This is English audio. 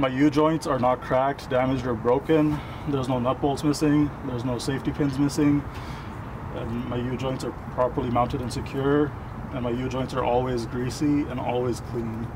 My U-joints are not cracked, damaged, or broken. There's no nut bolts missing. There's no safety pins missing. And my U-joints are properly mounted and secure. And my U-joints are always greasy and always clean.